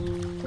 Mm-hmm.